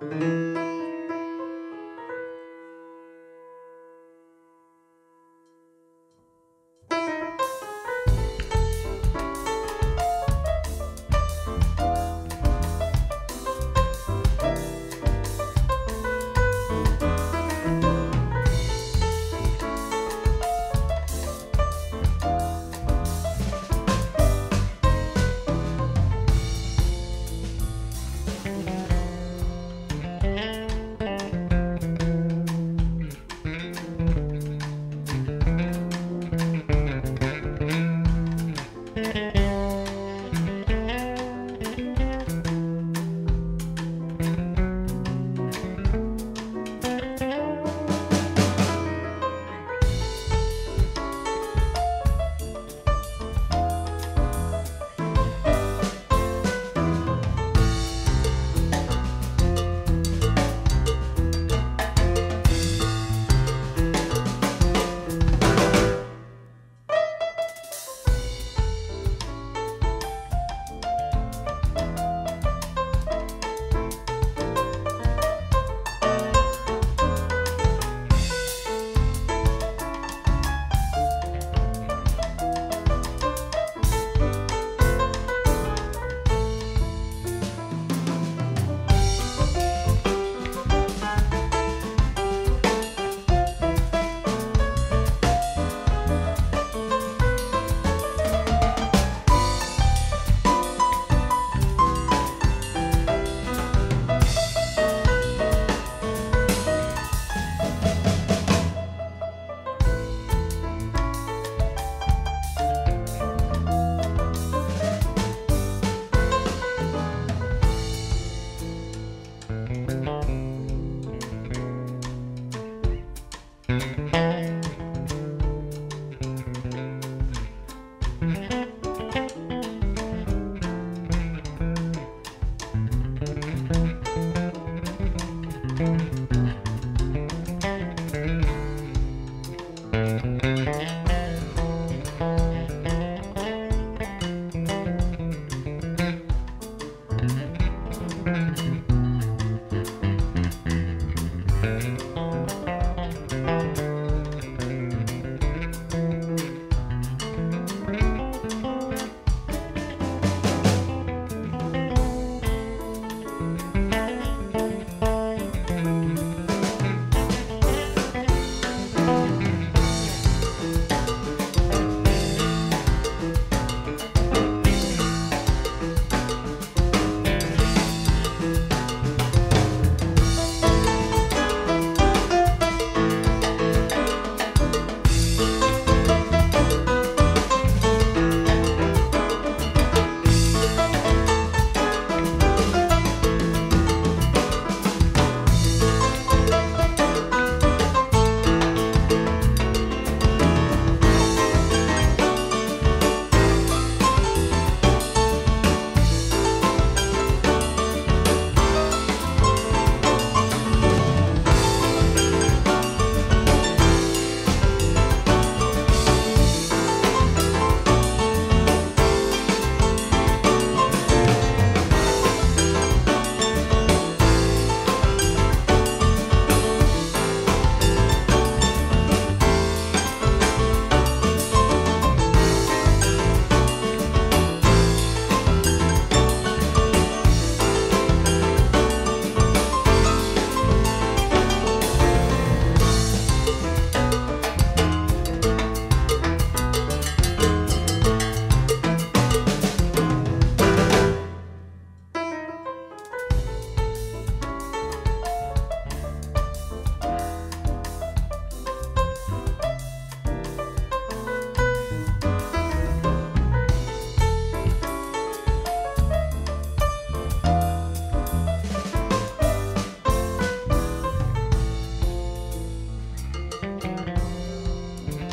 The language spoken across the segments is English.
Thank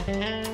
Bye.